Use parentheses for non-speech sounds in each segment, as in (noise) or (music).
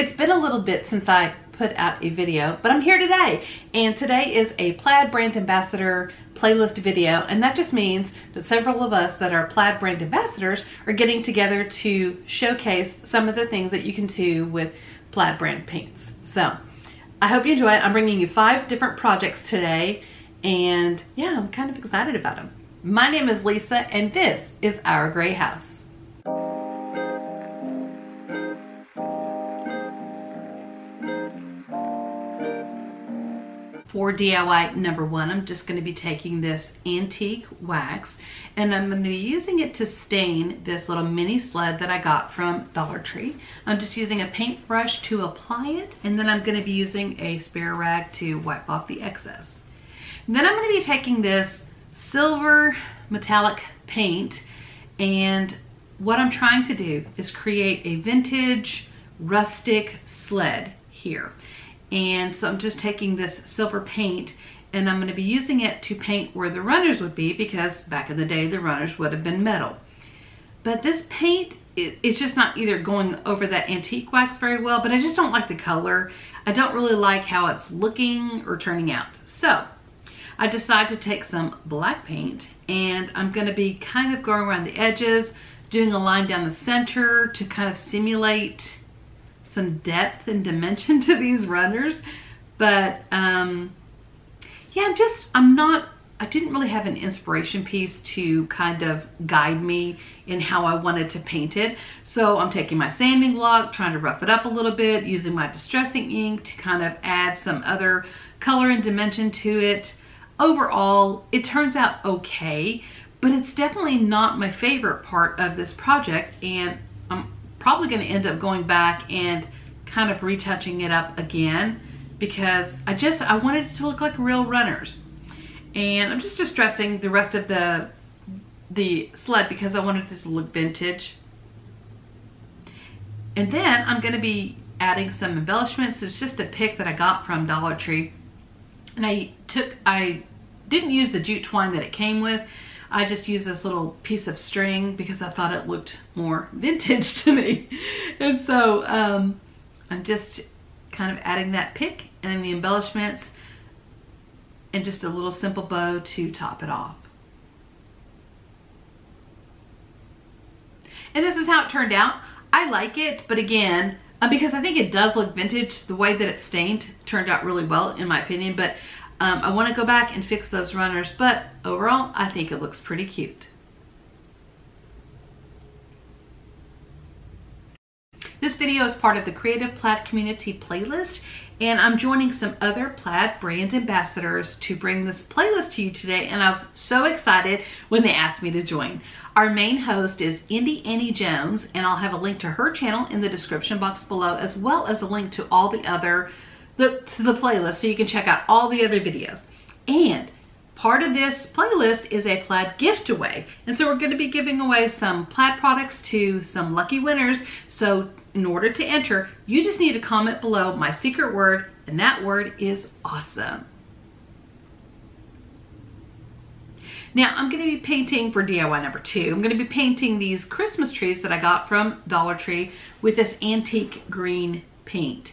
It's been a little bit since I put out a video, but I'm here today. And today is a Plaid Brand Ambassador playlist video. And that just means that several of us that are Plaid Brand Ambassadors are getting together to showcase some of the things that you can do with Plaid Brand paints. So I hope you enjoy it. I'm bringing you five different projects today. And yeah, I'm kind of excited about them. My name is Lisa and this is Our Gray House. For DIY number one, I'm just gonna be taking this antique wax and I'm gonna be using it to stain this little mini sled that I got from Dollar Tree. I'm just using a paintbrush to apply it and then I'm gonna be using a spare rag to wipe off the excess. And then I'm gonna be taking this silver metallic paint and what I'm trying to do is create a vintage rustic sled here. And so I'm just taking this silver paint and I'm gonna be using it to paint where the runners would be because back in the day, the runners would have been metal. But this paint, it, it's just not either going over that antique wax very well, but I just don't like the color. I don't really like how it's looking or turning out. So I decided to take some black paint and I'm gonna be kind of going around the edges, doing a line down the center to kind of simulate some depth and dimension (laughs) to these runners. But um, yeah, I'm just, I'm not, I didn't really have an inspiration piece to kind of guide me in how I wanted to paint it. So I'm taking my sanding block, trying to rough it up a little bit, using my distressing ink to kind of add some other color and dimension to it. Overall, it turns out okay, but it's definitely not my favorite part of this project and I'm probably going to end up going back and kind of retouching it up again because I just, I wanted it to look like real runners. And I'm just distressing the rest of the, the sled because I wanted it to look vintage. And then I'm going to be adding some embellishments. It's just a pick that I got from Dollar Tree. And I took, I didn't use the jute twine that it came with. I just used this little piece of string because I thought it looked more (laughs) vintage to me. And so um, I'm just kind of adding that pick and then the embellishments and just a little simple bow to top it off. And this is how it turned out. I like it, but again, uh, because I think it does look vintage, the way that it's stained turned out really well in my opinion, but um, I want to go back and fix those runners, but overall, I think it looks pretty cute. This video is part of the Creative Plaid Community playlist, and I'm joining some other Plaid brand ambassadors to bring this playlist to you today, and I was so excited when they asked me to join. Our main host is Indie Annie Jones, and I'll have a link to her channel in the description box below, as well as a link to all the other the, to the playlist so you can check out all the other videos. And part of this playlist is a plaid gift away. And so we're going to be giving away some plaid products to some lucky winners. So in order to enter, you just need to comment below my secret word, and that word is awesome. Now I'm going to be painting for DIY number two. I'm going to be painting these Christmas trees that I got from Dollar Tree with this antique green paint.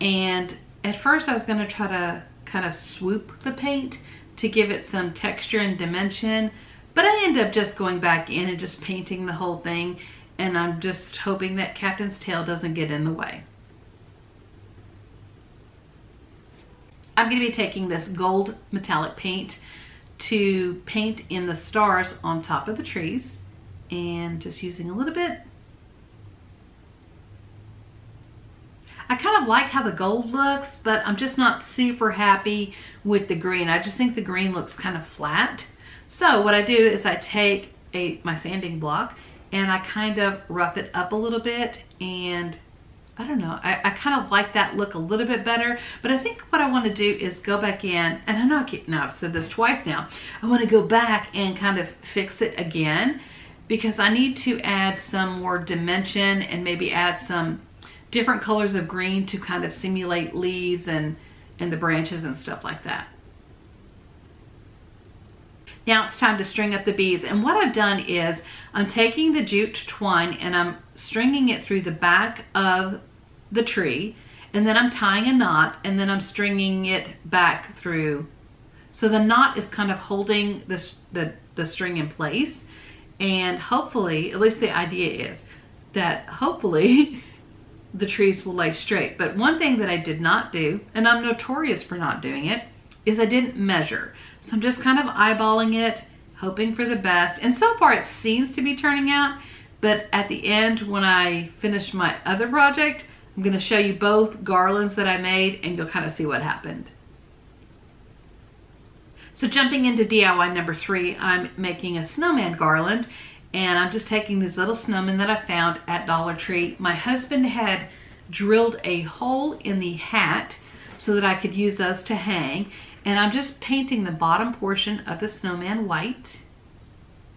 And at first I was going to try to kind of swoop the paint to give it some texture and dimension, but I end up just going back in and just painting the whole thing and I'm just hoping that Captain's tail doesn't get in the way. I'm going to be taking this gold metallic paint to paint in the stars on top of the trees and just using a little bit I kind of like how the gold looks, but I'm just not super happy with the green. I just think the green looks kind of flat. So what I do is I take a my sanding block and I kind of rough it up a little bit and I don't know, I, I kind of like that look a little bit better, but I think what I want to do is go back in, and I know I keep, now I've said this twice now, I want to go back and kind of fix it again because I need to add some more dimension and maybe add some different colors of green to kind of simulate leaves and, and the branches and stuff like that. Now it's time to string up the beads. And what I've done is I'm taking the jute twine and I'm stringing it through the back of the tree and then I'm tying a knot and then I'm stringing it back through. So the knot is kind of holding the, the, the string in place and hopefully, at least the idea is that hopefully (laughs) the trees will lay straight. But one thing that I did not do, and I'm notorious for not doing it, is I didn't measure. So I'm just kind of eyeballing it, hoping for the best. And so far it seems to be turning out, but at the end when I finish my other project, I'm gonna show you both garlands that I made and you'll kind of see what happened. So jumping into DIY number three, I'm making a snowman garland and I'm just taking these little snowmen that I found at Dollar Tree. My husband had drilled a hole in the hat so that I could use those to hang and I'm just painting the bottom portion of the snowman white.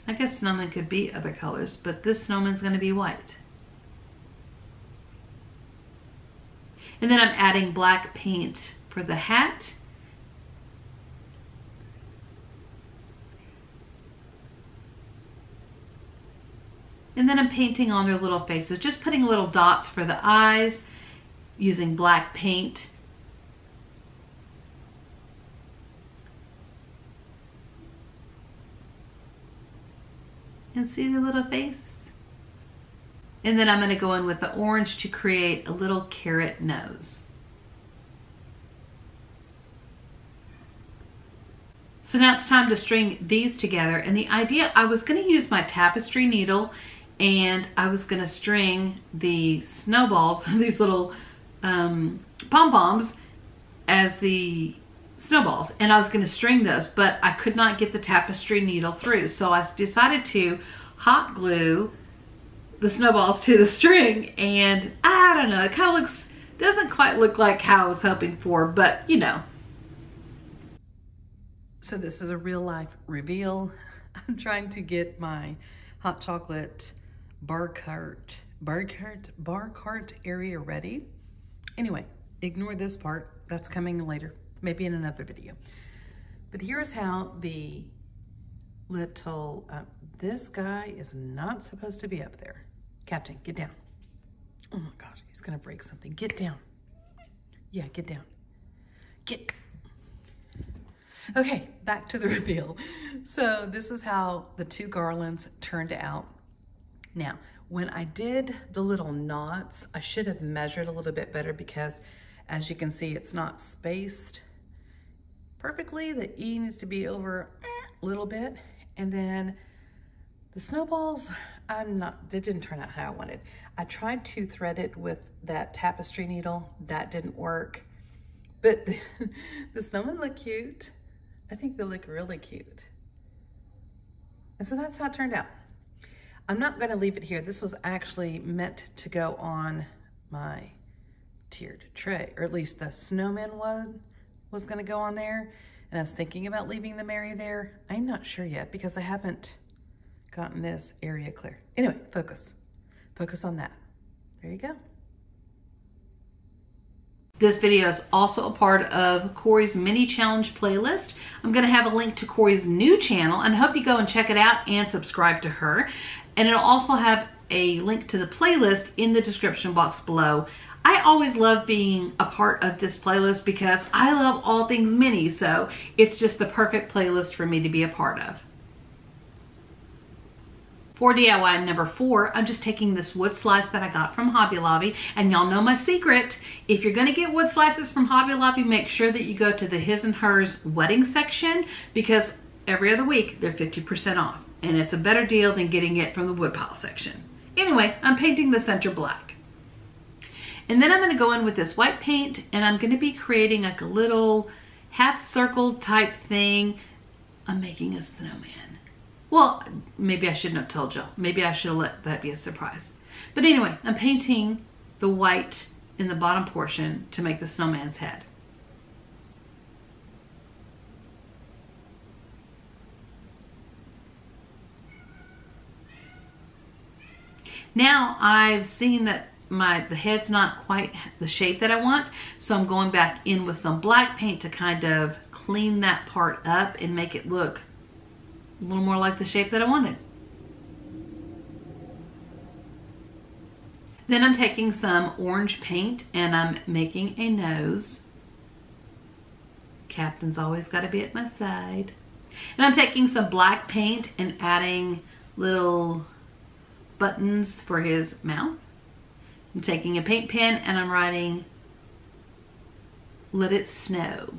I guess snowman could be other colors, but this snowman's gonna be white. And then I'm adding black paint for the hat And then I'm painting on their little faces, just putting little dots for the eyes using black paint. And see the little face? And then I'm gonna go in with the orange to create a little carrot nose. So now it's time to string these together. And the idea, I was gonna use my tapestry needle and I was gonna string the snowballs, (laughs) these little um, pom-poms as the snowballs. And I was gonna string those but I could not get the tapestry needle through. So I decided to hot glue the snowballs to the (laughs) string. And I don't know it kind of looks doesn't quite look like how I was hoping for but you know. So this is a real life reveal. (laughs) I'm trying to get my hot chocolate bar cart, bar cart, bar cart area ready. Anyway, ignore this part. That's coming later, maybe in another video. But here's how the little, uh, this guy is not supposed to be up there. Captain, get down. Oh my gosh, he's gonna break something. Get down. Yeah, get down. Get. Okay, back to the (laughs) reveal. So this is how the two garlands turned out. Now, when I did the little knots, I should have measured a little bit better because as you can see, it's not spaced perfectly. The E needs to be over a little bit. And then the snowballs, I'm not, it didn't turn out how I wanted. I tried to thread it with that tapestry needle. That didn't work. But the, (laughs) the snowmen look cute. I think they look really cute. And so that's how it turned out. I'm not gonna leave it here. This was actually meant to go on my tiered tray, or at least the snowman one was gonna go on there. And I was thinking about leaving the Mary there. I'm not sure yet because I haven't gotten this area clear. Anyway, focus. Focus on that. There you go. This video is also a part of Corie's mini challenge playlist. I'm going to have a link to Corie's new channel and hope you go and check it out and subscribe to her. And it'll also have a link to the playlist in the description box below. I always love being a part of this playlist because I love all things mini, so it's just the perfect playlist for me to be a part of. For DIY number four, I'm just taking this wood slice that I got from Hobby Lobby, and y'all know my secret. If you're gonna get wood slices from Hobby Lobby, make sure that you go to the his and hers wedding section because every other week they're 50% off and it's a better deal than getting it from the woodpile section. Anyway, I'm painting the center black. And then I'm gonna go in with this white paint and I'm gonna be creating like a little half circle type thing. I'm making a snowman. Well, maybe I shouldn't have told you. Maybe I should have let that be a surprise. But anyway, I'm painting the white in the bottom portion to make the snowman's head. Now I've seen that my the head's not quite the shape that I want, so I'm going back in with some black paint to kind of clean that part up and make it look a little more like the shape that I wanted. Then I'm taking some orange paint and I'm making a nose. Captain's always got to be at my side. And I'm taking some black paint and adding little buttons for his mouth. I'm taking a paint pen and I'm writing, let it snow.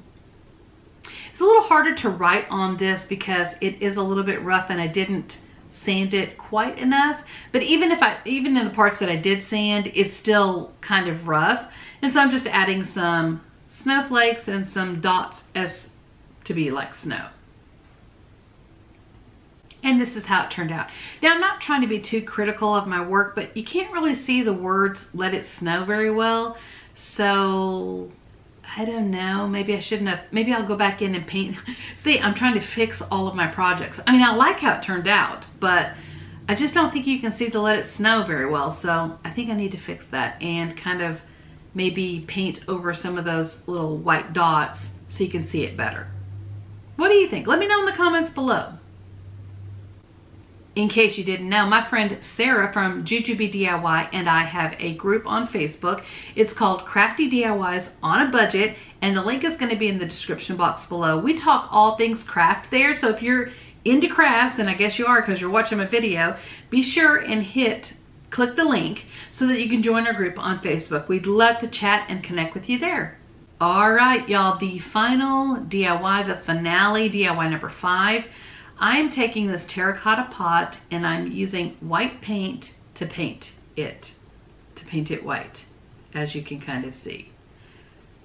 It's a little harder to write on this because it is a little bit rough and I didn't sand it quite enough. But even if I, even in the parts that I did sand, it's still kind of rough. And so I'm just adding some snowflakes and some dots as to be like snow. And this is how it turned out. Now, I'm not trying to be too critical of my work, but you can't really see the words let it snow very well. So I don't know. Maybe I shouldn't have. Maybe I'll go back in and paint. (laughs) See, I'm trying to fix all of my projects. I mean, I like how it turned out, but I just don't think you can see the let it snow very well. So I think I need to fix that and kind of maybe paint over some of those little white dots so you can see it better. What do you think? Let me know in the comments below in case you didn't know, my friend Sarah from Jujube DIY and I have a group on Facebook. It's called Crafty DIYs on a Budget, and the link is going to be in the description box below. We talk all things craft there, so if you're into crafts, and I guess you are because you're watching my video, be sure and hit click the link so that you can join our group on Facebook. We'd love to chat and connect with you there. All right, y'all, the final DIY, the finale DIY number five. I'm taking this terracotta pot and I'm using white paint to paint it, to paint it white, as you can kind of see.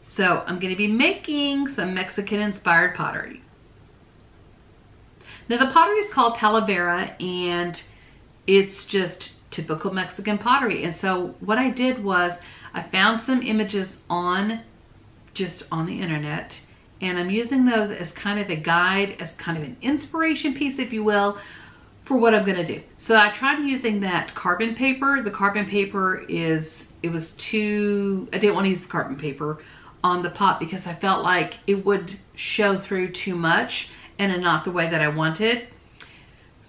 So I'm going to be making some Mexican inspired pottery. Now the pottery is called Talavera and it's just typical Mexican pottery. And so what I did was I found some images on just on the internet and I'm using those as kind of a guide, as kind of an inspiration piece, if you will, for what I'm gonna do. So I tried using that carbon paper. The carbon paper is, it was too, I didn't wanna use the carbon paper on the pot because I felt like it would show through too much and not the way that I wanted.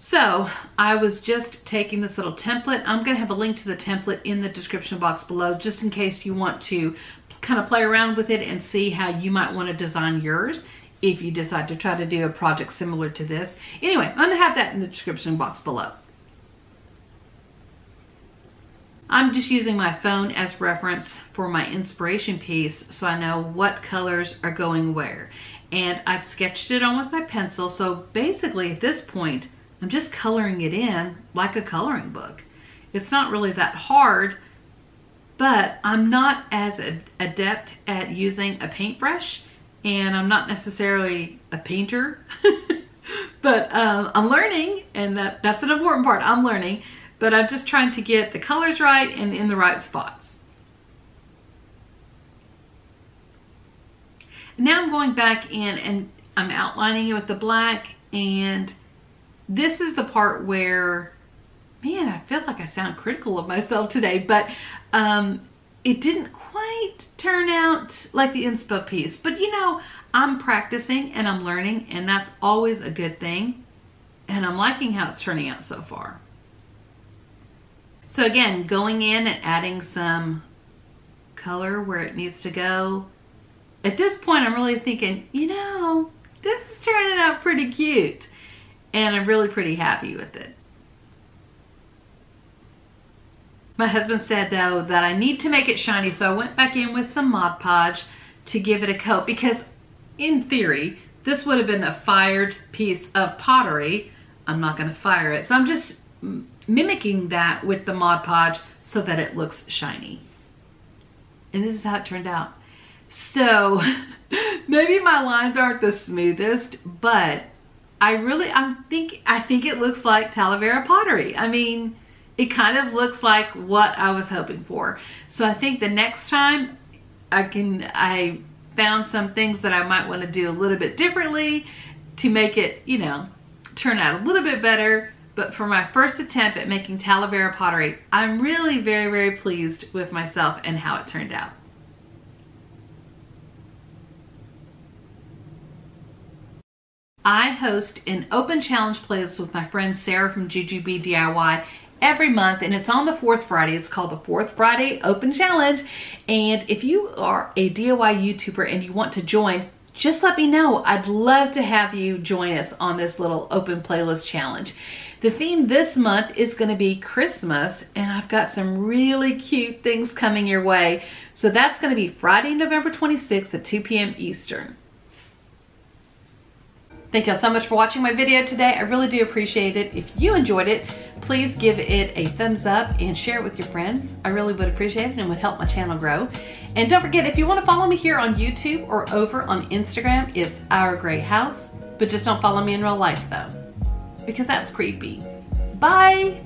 So I was just taking this little template. I'm gonna have a link to the template in the description box below just in case you want to kind of play around with it and see how you might want to design yours if you decide to try to do a project similar to this. Anyway, I'm to have that in the description box below. I'm just using my phone as reference for my inspiration piece so I know what colors are going where. And I've sketched it on with my pencil, so basically at this point, I'm just coloring it in like a coloring book. It's not really that hard but I'm not as adept at using a paintbrush and I'm not necessarily a painter, (laughs) but um, I'm learning and that, that's an important part, I'm learning, but I'm just trying to get the colors right and in the right spots. Now I'm going back in and I'm outlining it with the black and this is the part where man, I feel like I sound critical of myself today, but um, it didn't quite turn out like the inspo piece. But you know, I'm practicing and I'm learning, and that's always a good thing. And I'm liking how it's turning out so far. So again, going in and adding some color where it needs to go. At this point, I'm really thinking, you know, this is turning out pretty cute. And I'm really pretty happy with it. My husband said though that I need to make it shiny so I went back in with some Mod Podge to give it a coat because in theory this would have been a fired piece of pottery. I'm not going to fire it so I'm just mimicking that with the Mod Podge so that it looks shiny. And this is how it turned out. So (laughs) maybe my lines aren't the smoothest but I really I think I think it looks like Talavera pottery. I mean it kind of looks like what I was hoping for. So I think the next time I can, I found some things that I might want to do a little bit differently to make it, you know, turn out a little bit better. But for my first attempt at making Talavera pottery, I'm really very, very pleased with myself and how it turned out. I host an open challenge playlist with my friend Sarah from Jujube DIY every month and it's on the fourth Friday. It's called the Fourth Friday Open Challenge. And if you are a DIY YouTuber and you want to join, just let me know. I'd love to have you join us on this little open playlist challenge. The theme this month is going to be Christmas, and I've got some really cute things coming your way. So that's going to be Friday, November 26th at 2 p.m. Eastern. Thank y'all so much for watching my video today. I really do appreciate it. If you enjoyed it, please give it a thumbs up and share it with your friends. I really would appreciate it and would help my channel grow. And don't forget, if you want to follow me here on YouTube or over on Instagram, it's Our Gray House. But just don't follow me in real life though, because that's creepy. Bye!